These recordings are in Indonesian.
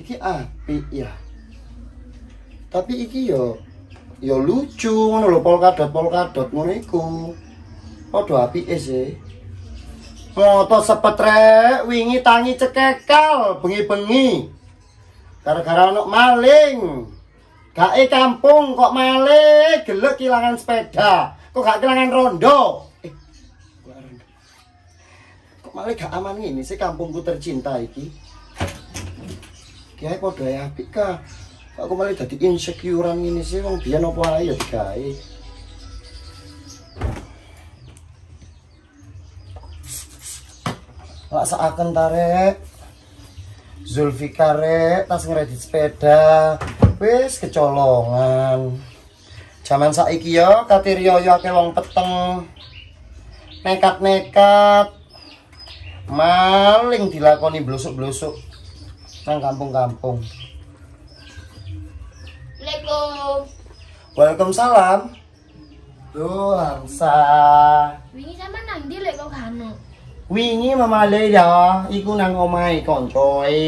iki apik ya tapi iki yo yo lucu ngono lho polkadot polkadot ngono iku. Padha apike sih. Moto sepetre wingi tangi cekekal bengi-bengi. Gara-gara ono maling. Gae kampung kok maling? Gelek kehilangan sepeda. Kok gak kehilangan rondo? Eh kok maling gak aman ini sih kampungku tercinta iki Kiai podo ya apik ka. Kok aku malah dadi insecurean ini sih wong biyen apa ae ya digawe. Laksanaken tarik. Zulfikar tas ngredit sepeda. Wis kecolongan. Zaman saiki yo katiryo yo akeh wong peteng. Nekat-nekat. Maling dilakoni blusuk-blusuk nang kampung-kampung. Assalamualaikum. Waalaikumsalam. Tuh, Hamsa. Wingi sama nang ndi lek kok kano? Wingi mamale ya, iku nang omahe koncoe.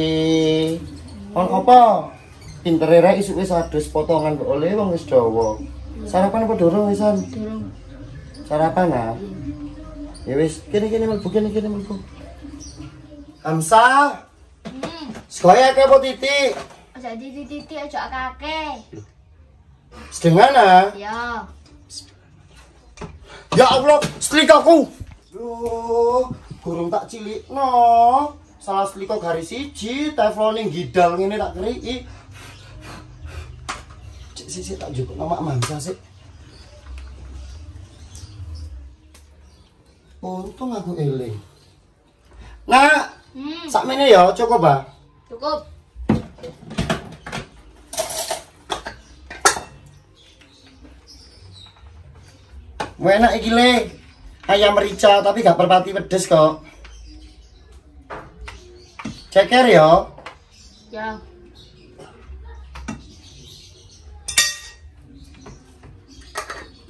On apa? Pintere rek isuk wis adus potongan kok oleh wong wis dawa. Sarapan apa durung wisan? Durung. Sarapan ah. Ya wis, kene kene mlebu kene kene mlebu. Hamsa, Hmm. Sekolah ke apa titik? Aja titik-titik aja akake. Sedengan ah. Ya. Ya Allah, selikaku. Duh, burung tak cilik no. Salah seliko garis siji, tefloning gidal ngene tak keriki. Cek sik sik tak cukup nama mangsa sik. Untung aku eling. Nah, Hmm. sakmene ya cukup, Mbak. Cukup. Enak iki le. Ayam merica tapi gak perpati pedes kok. Ceker ya. Ya.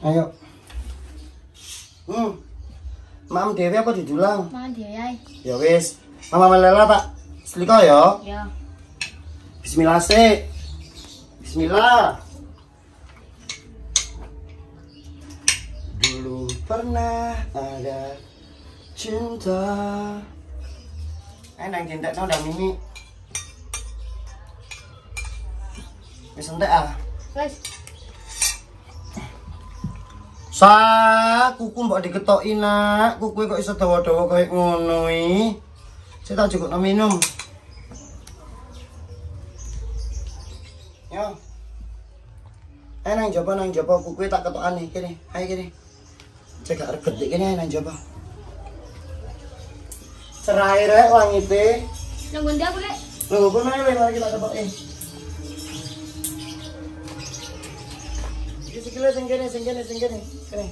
Ayo. Hmm. Mam dewe apa didulang? Mangan dia yai. Ya wis. Mama melela tak selika ya. Ya. Bismillah sih. Bismillah. Dulu pernah ada cinta. Eh nang cinta no udah mimi. Wis entek ah. Wes. Sa, kuku mbok diketoki nak. Kuku kok iso dawa-dawa kaya ngono iki. Saya tak cukup minum. Eh nang jaba nang jaba kuku tak ketokan nih kene. Ayo kene. Cek gak reget dik kene nang jaba. Cerai rek wangite. Nang ndi aku lek? Lho, kono ae mari kita ketoki. Iki sikile sing kene sing kene sing kene. Kene.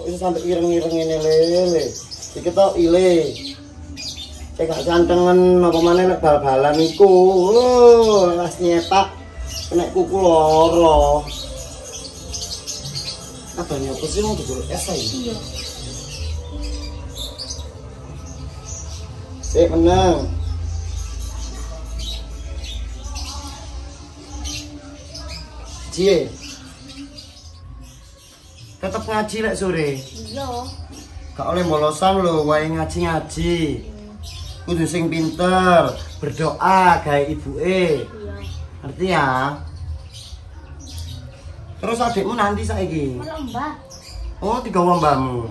Kok iso sampe ireng-ireng ngene lele. Iki tok ile. Cek gak santengen apa maneh nek bal-balan iku. Oh, las nyetak. Kena kuku loro. Abangnya apa sih mau duduk es aja? Iya. Sik menang. Cie. Tetep ngaji lek sore. Iya. Gak oleh bolosan lho, wae ngaji-ngaji. Kudu sing pinter, berdoa gawe ibuke. Iya. Ngerti ya? Terus adikmu nanti saiki. Kalau mbah. Oh, tiga mbahmu.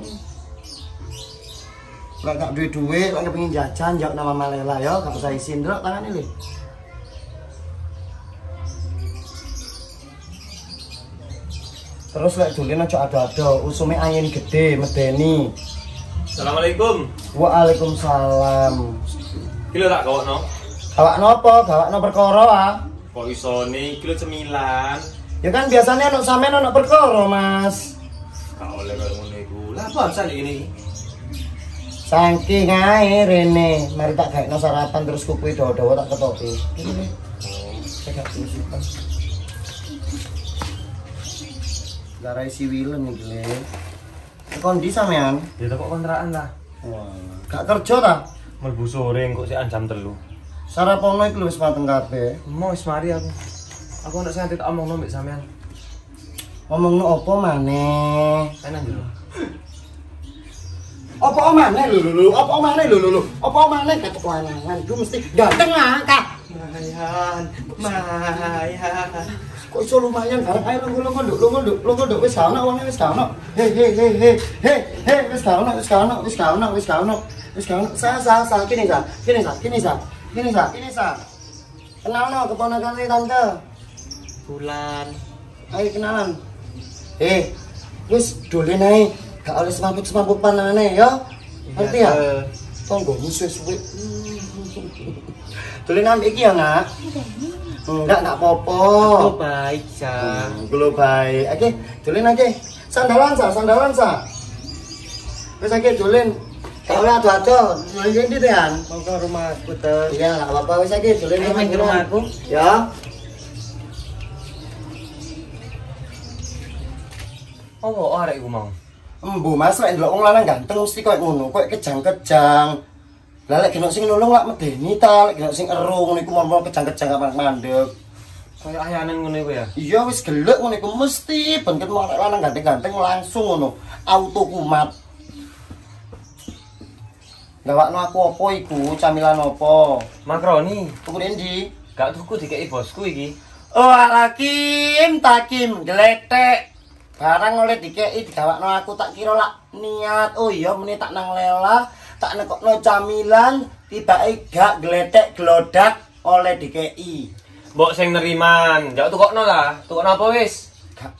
Lek gak duwe duit, lek kepengin jajan jawab nama Malela ya, gak usah isin ndrok tangane lho. Terus lek dolen aja ada-ada, usume angin gede medeni. Assalamualaikum. Waalaikumsalam. Kilo tak kawakno. Gawak nopo? Gawak no perkara ah. Kok iso nih, kilo cemilan. Ya kan biasanya anak samen, anak perkara, Mas. Gak oleh kalau mau iku. Lah apa sak ini? Saking air ini. mari tak gaekno sarapan terus kuku dodo tak ketopi. Ini. Hmm. Cekak simpan. Darai si Willem iki le. Kondi sampean? Ya kok kontraan lah. Wah, gak kerja ta? Mlebu sore kok si ancam terlu. Sarap ono iku wis mateng kabeh. Mau wis mari aku. Aku ndak santet omongno mbek sampean. Omongno apa maneh? Enak lho. Apa omane lho lho apa omane lho lho apa omane katok lanangan ku mesti ganteng angkah. Mayan, mayan. Kok iso lumayan barang ae lu lungo lu lungo lu lungo lu wis ana wonge wis ana. He he he he he he wis ana wis ana wis ana wis ana wis ana. Sa sa sa kene sa kene sa kene sa. Kini sa kini sa. Kenal no keponakan tante. Bulan. Ayo kenalan. Eh, wis dolen ae. Gak oleh semamput-semamputan aneh ya. Ngerti ya? Tonggo musuh suwe. Dolen ambek iki ya, Nak. Enggak, enggak apa-apa. baik, Sa. Hmm, Kulo baik. Oke, dolen aja. Sandalan sa, sandalan sa. Wis oke dolen. Gak oleh ado-ado. Dolen ndi tean? Mau ke rumahku terus. Iya, enggak apa-apa. Dolen Ayo main ke rumahku. Ya. Oh, arek iku mau. Embu Mas lek ndelok wong lanang ganteng mesti koyo ngono, koyo kejang-kejang. Lah lek genok sing nulung lak medeni ta, lek genok sing ero ngono iku mau kejang-kejang apa mandek. Kayak ayanan ngono iku ya. Iya wis gelek ngono iku mesti ben ketemu arek lanang ganteng-ganteng langsung ngono, auto kumat. Gawakno aku apa iku, camilan apa? Makroni. Tuku ndi? Gak tuku dikei bosku iki. Oh, lakim takim gletek. Barang oleh dikei digawakno aku tak kira lak niat. Oh iya meni tak nang lela, tak nekokno camilan, tibake gak gletek glodak oleh dikei. Mbok sing neriman, njak tukokno lah. Tukokno apa wis? Gak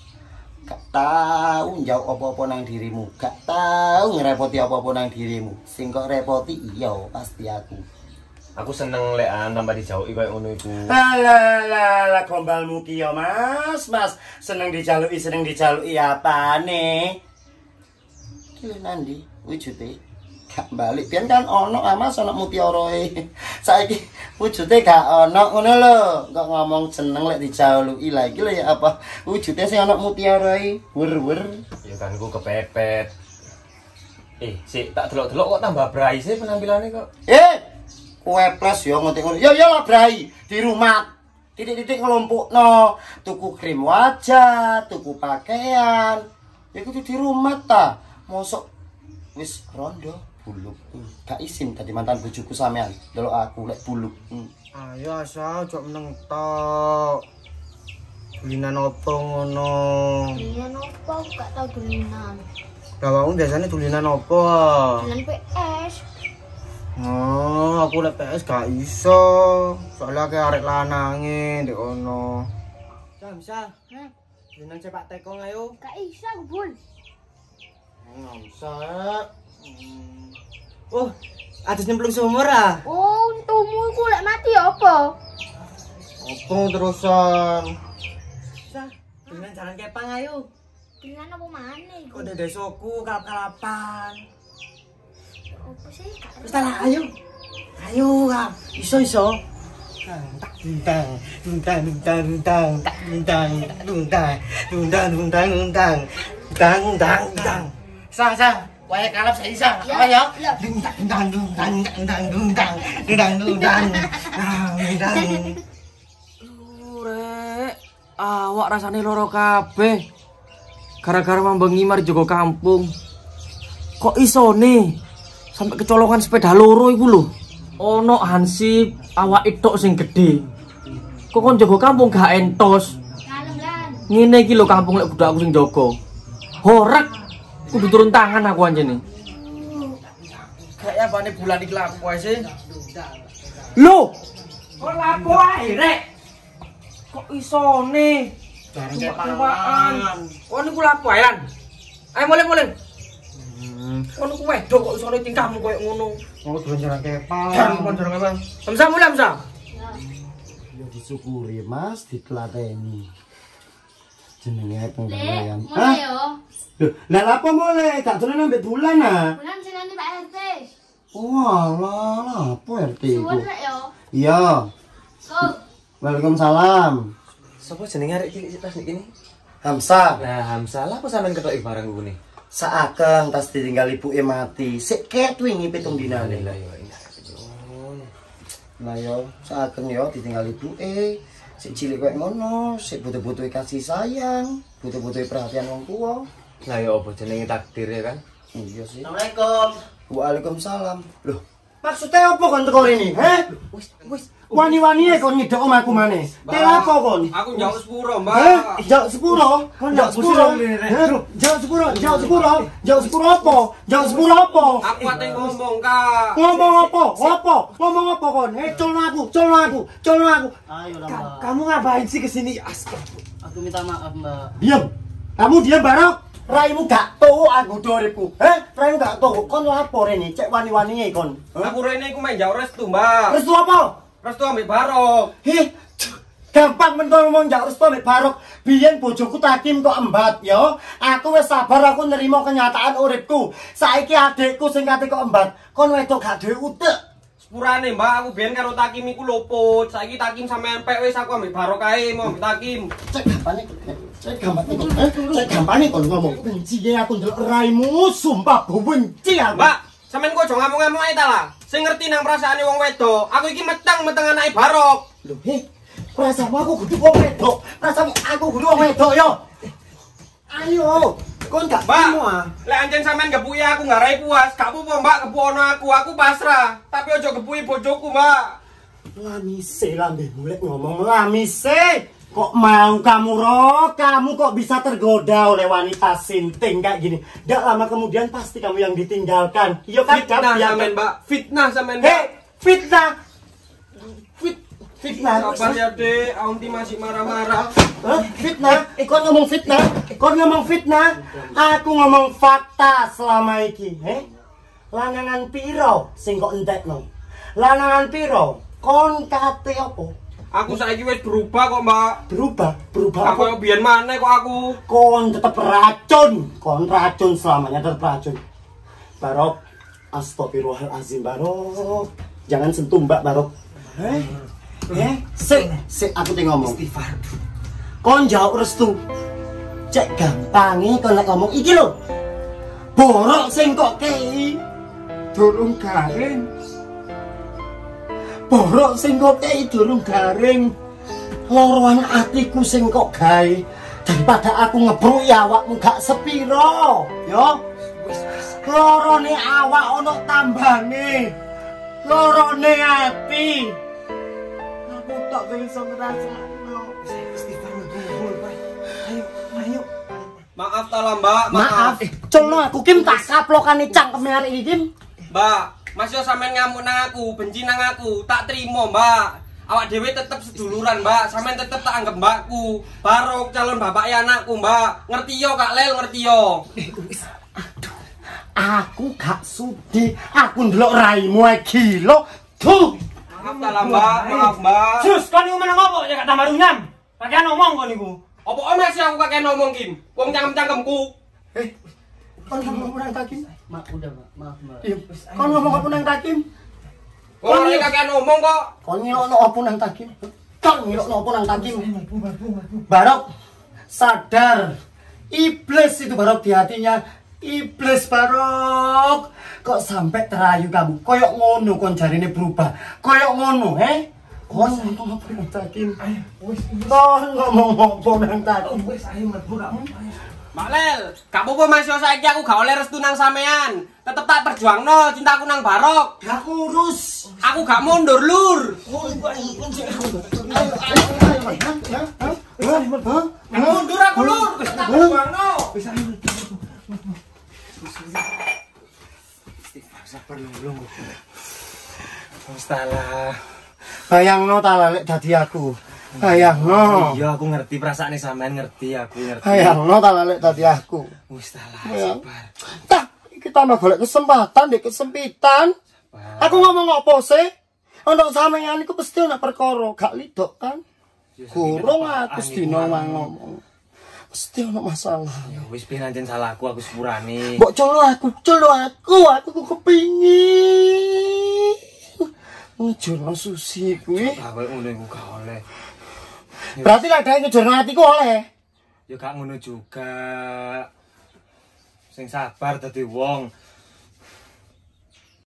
gak tahu njauh apa-apa nang dirimu. Gak tahu ngerepoti apa-apa nang dirimu. Sing kok repoti iya pasti aku. Aku seneng lek tambah dijauhi koyo ngono iku. Alah, alah, alah, gombalmu ki ya, Mas. Mas, seneng dijaluki, seneng dijaluki apa nih? Kilo nandi, wujude gak balik. Biyen kan ono ah, Mas, ono mutiarae. Saiki wujude gak ono ngono lho. Kok ngomong seneng lek dijaluki lah iki lho ya apa? Wujude sing ono mutiarae. Wer-wer. Ya kan ku kepepet. Eh, sik tak delok-delok kok tambah brai sih penampilannya kok. Eh, kue plus yo ngerti ngono. Ya ya lah brai di rumah. Titik-titik ngelompokno, tuku krim wajah, tuku pakaian. Ya kudu di rumah ta. Mosok wis rondo buluk. Gak isin tadi mantan bojoku sampean. Delok aku lek buluk. Ayo asal cok meneng tok. Dulinan opo ngono? Nopo aku gak tau dulinan. Kamu biasanya dulinan opo? Dulinan PS. Oh, aku lek PS gak iso. Soalnya kayak arek lanange ndek kono. Sam, Sam. Hah? Dulinan sepak tekong ayo. Gak bisa aku bul. Oh, ada nyemplung sumur ah. Oh, untukmu aku lek mati ya apa? Opo terusan? Sam, dulinan jalan kepang ayo. Dulinan apa mana iku? Kok ada desoku kalap-kalapan. Apa sih? Gak Wis ayo. Ayo, Kak. Iso iso. Tak dundang, dundang, dundang, dundang, tak dundang, tak dundang, dundang, dundang, dundang, dundang, dundang, dundang. Wae kalap saya isa. Ya, Apa ya? ya. Dundang, dundang, dundang, dundang, dundang, dundang, dundang, dundang. Rek, awak rasane loro kabeh. Gara-gara mambengi mari jaga kampung. Kok iso nih? Sampai kecolongan sepeda loro iku lho. Ono hansip awak tok sing gedhe. Kok kon jaga kampung gak entos. Ngene iki lho kampung lek budakku sing jaga. Horek kudu turun tangan aku anjene. Kayaknya bane bulan iki laku ae sih. Lho, kok lapo ae rek? Kok isone? Jarang Kepangan. Kok niku lapo ae lan? Ayo mulai mulai. Kok niku wedok kok isone tingkahmu koyo ngono. Mau dolan jarang kepang. Jarang jarang apa? Hamsa mulai Hamsa. Ya disyukuri Mas, ditlateni. Jenenge ngono yo. Loh, Lah apa mulai? Gak dolen ambek bulan ah. Bulan senani Pak RT. Walah, apa RT iku? Suwun rek yo. Iya. Kok Waalaikumsalam. Sapa jenenge arek cilik tas nek kene? Hamsa, Lah, Hamzah lah apa sampean ketoki barang ku ne? saakeng tas ditinggal ibuke mati. Sik ket wingi pitung dinane. Alhamdulillah ya indah. Lah yo saken yo ditinggal ibuke. Sik cilik koyo ngono, sik butuh-butuh kasih sayang, butuh-butuh perhatian wong tua. Lah ya apa jenenge takdir ya kan? Iya sih. Assalamualaikum. Waalaikumsalam. Loh, Maksudnya apa teko rene? Heh? wis wis Wani-wani e kon nyedok omahku maneh. Te apa kon? Aku njauh sepuro? Mbak. Jauh sepuro? Kon jauh sepuro? Jauh sepuro? Jauh sepuro? Jauh sepuro apa? Jauh sepuro apa? Aku ate ngomong, Kak. Ngomong apa? Apa? Ngomong apa kon? Eh, colno aku, colno aku, colno aku. Ayo lah mbak. kamu ngapain sih ke sini? Astaga. Aku minta maaf mbak. Diam. Kamu diam barok. Raimu gak tau aku doripku. Heh? Raimu gak tau. Kon lapor ini, cek wani-wani e kon. Aku rene iku main njauh restu, Mbak. Restu apa? Restu ambek Barok. Heh, gampang men kowe ngomong jak restu mek barok. Biyen bojoku takim kok embat ya. Aku wis sabar aku nerima kenyataan uripku. Saiki adikku sing kate kok embat. Kon wedok gak duwe utek. Sepurane, Mbak, aku biyen karo Takim iku luput. Saiki Takim sampean pek wis aku ambek Barok kae mau ambek Takim. Cek gampane kon. Cek gampane. Eh, Cek gampane kon ngomong. Benci aku ndelok raimu, sumpah benci aku. Mbak, sampean kok aja ngamuk-ngamuk ae ta lah. Sing ngerti nang perasaane wong wedok. Aku iki meteng-meteng anake Barok. Lho, heh. Perasaanmu aku kudu wong wedok. Perasaanmu aku kudu wong wedok yo. Ayo, kon gak Mbak, semua. lek anjen sampean gepuki aku ngarai puas, gak apa-apa Mbak gepuono aku, aku pasrah. Tapi ojo gepuki bojoku, Mbak. Lamise lambe mulai ngomong lamise. Kok mau kamu roh? Kamu kok bisa tergoda oleh wanita sinting kayak gini? Gak lama kemudian pasti kamu yang ditinggalkan. Iya kan? Fitnah Biar- sampean, Mbak. Fitnah Hei, Mbak. fitnah. Fit, fitnah. Sabar ya, Dek. Aunti masih marah-marah. Hah? Fitnah? Eh, Kau ngomong fitnah? Kau ngomong fitnah? Aku ngomong fakta selama iki. Eh? Lanangan piro sing kok entekno? Lanangan piro? Kon kate apa? Aku saiki wis berubah kok, Mbak. Berubah, berubah Aku yang biyen maneh kok aku. Kon tetep racun. Kon racun selamanya tetep racun. Barok, astagfirullahalazim Barok. Jangan sentuh Mbak Barok. Eh? Eh? Sik, sik aku te ngomong. Istighfar. Kon jauh restu. Cek gampangi kon lek ngomong iki lho. Borok sing kok kei durung garing. Borok sing kok kei durung garing. loroan atiku sing kok gawe daripada aku ngebruki awakmu gak sepiro. Yo lorone awak ono tambane. Lorone ati. Aku tak bisa ngrasakno ayo ayo Maaf ta lah, Mbak. maaf. Colno aku kim. Tak kaplokane cangkeme arek iki kim Mbak, masih sampean ngamuk nang aku, benci nang aku, tak terima, Mbak. Awak dhewe tetep seduluran, Mbak. Sampean tetep tak anggap mbakku. Barok calon bapak ya anakku, Mbak. Ngerti yo, Kak Lel, ngerti yo. aku gak sudi aku ndelok raimu gila tuh Maaf ta lah, Mbak. Maaf, Mbak. Sus, kan iku meneng apa ya gak tambah runyam. Pakaian ngomong kon iku. Apa masih aku kakek ngomong, Kim? Wong cangkem-cangkemku. Eh, kon ngomong nang takim. Mak udah mbak. Maaf mbak. Iya, kon ngomong apa nang takim? Wong ini kakek ngomong kok. Kon ngilokno apa nang takim? Kon ngilokno apa nang takim? Barok sadar. Iblis itu barok di hatinya. Iblis barok. Kok sampai terayu kamu? Koyok ngono kon jarine berubah. Koyok ngono, eh? Kon ngomong apa nang takim? Kon ngomong apa nang takim? Mbak Lel, gak apa-apa Mas yo saiki aku gak oleh restu nang sampean. Tetep tak perjuangno cintaku nang Barok. Gak urus. Aku gak mundur, Lur. Mundur aku, Lur. Tetep tak perjuangno. Salah. Bayangno ta lek dadi aku. Bayangno. Iya, aku ngerti perasaane sampean ngerti, aku ngerti. Bayangno ta lek dadi aku. Wis salah, Bayang. sabar. Tah, kita mau golek kesempatan dek kesempitan. Aku ngomong apa sih? Untuk sampeyan iku pasti ana perkara, gak lidok kan? Kurung aku sedina ngomong. Pasti ana masalah. Ya wis piye salahku, aku sepurane. Mbok colo aku, colo aku, aku kok kepingin. Ngejurno susi kuwi. Awake ngono iku gak oleh. Berarti lek dhek ngejurno atiku oleh. Ya gak ngono juga. Sing sabar dadi wong.